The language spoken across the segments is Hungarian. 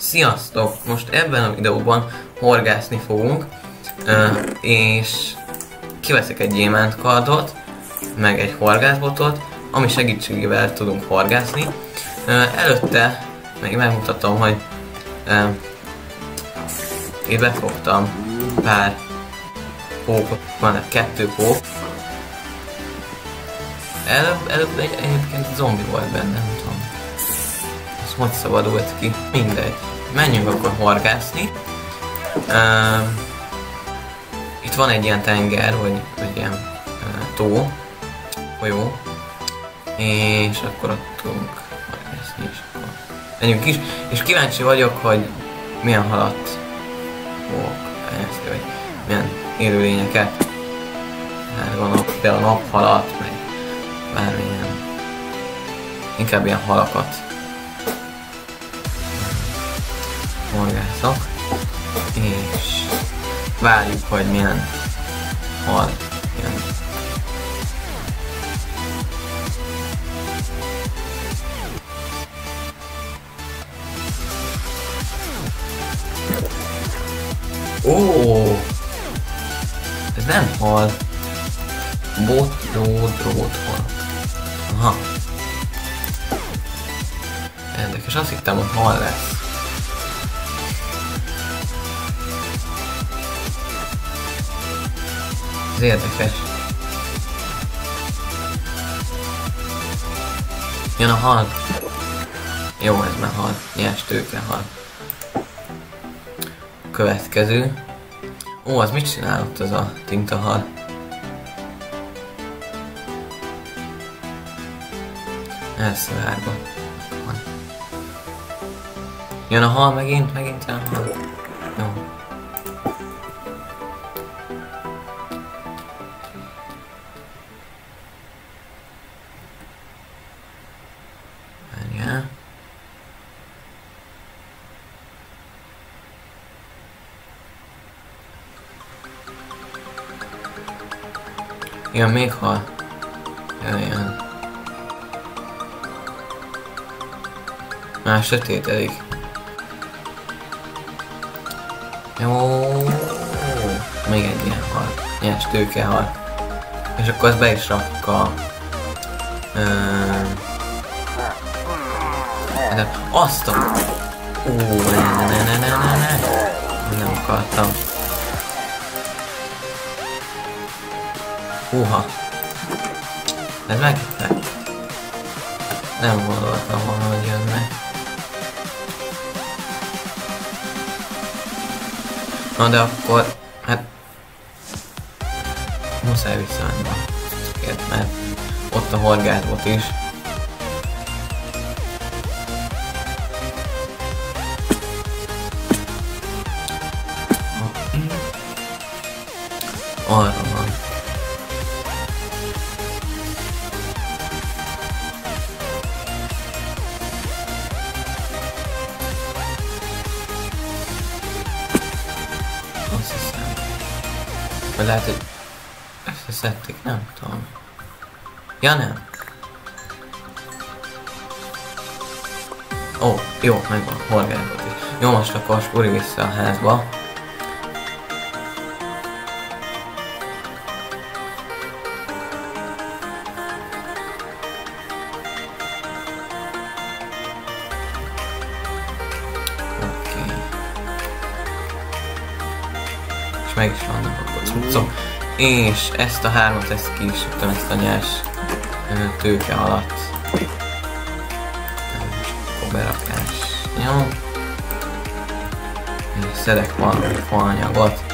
Sziasztok! Most ebben a videóban horgászni fogunk, és kiveszek egy gyémánt kardot, meg egy horgászbotot, ami segítségével tudunk horgászni. Előtte még megmutatom, hogy én befogtam pár pókot, van kettő pók. Előbb, előbb egy, egyébként zombi volt benne, hogy szabadult ki? Mindegy. Menjünk akkor horgászni. Uh, itt van egy ilyen tenger, vagy, vagy ilyen uh, tó, folyó. És akkor ott tudunk horgászni, és akkor menjünk is. És kíváncsi vagyok, hogy milyen halat fogok fejleszteni, vagy milyen élőlényeket. Hát van például a naphalat, meg bármilyen. Inkább ilyen halakat horgászok. És várjuk, hogy milyen hal jön. Ó, ez nem hal. Bot, drót, drót, hal. Aha. Érdekes, azt hittem, hogy hal lesz. Ez érdekes. Jön a hal. Jó, ez már hal. Nyers tőke hal. Következő. Ó, az mit csinál ott az a tintahal? Elszivárba. Jön a hal megint, megint jön a hal. Jó. Jön még hal. Jöjjön. Már sötétedik. Jó. Még egy ilyen hal. Nyers tőke hal. És akkor azt be is rak a... Ö, de azt a... Ó, ne, ne, ne, ne, ne, ne. Nem akartam. Húha. Ez meglepett. Nem gondoltam volna, hogy jönne. Na de akkor, hát... Muszáj visszamenni a mert ott a horgászbot is. Arra Vagy lehet, hogy összeszedték, nem tudom. Ja, nem. Ó, jó, megvan, horgászat is. Jó, most akkor spori vissza a házba. Meg is vannak a cuccok. És ezt a hármat, ezt ki is ezt a nyers tőke alatt. Akkor berakás. Jó. És szedek valami faanyagot.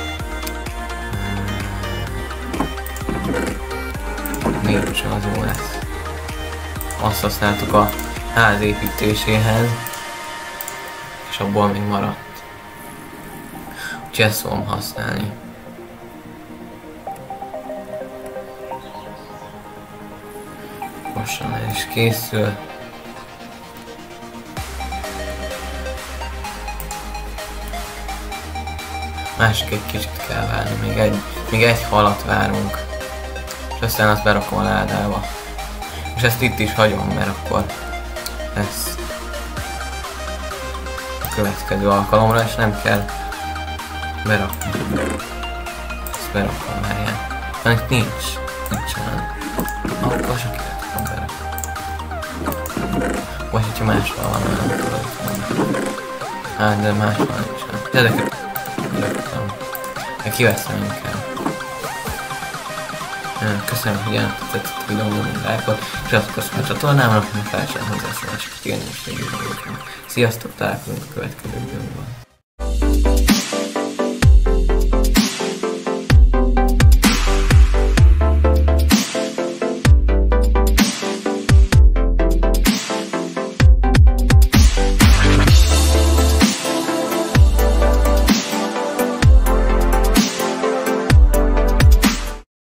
Mégis az jó lesz. Azt használtuk a ház építéséhez. És abból még maradt. Fogom használni. Lassan el is készül. Másik egy kicsit kell várni, még egy, még egy halat várunk. És aztán azt berakom a ládába. És ezt itt is hagyom, mert akkor lesz. következő alkalomra, és nem kell berakni. Ezt berakom, várjál. Mert itt nincs. Nincsen. Akkor se kell tudom berakni. Vagy hogyha máshol van, nem tudod. Hát, de máshol nincsen. De ezeket raktam. De kiveszem inkább. Köszönöm, hogy jelentett a videómon lájkot, és azt köszönöm a csatornámra, hogy felcsinálom hozzászólásokat írni, és egy Sziasztok, találkozunk a következő videóban.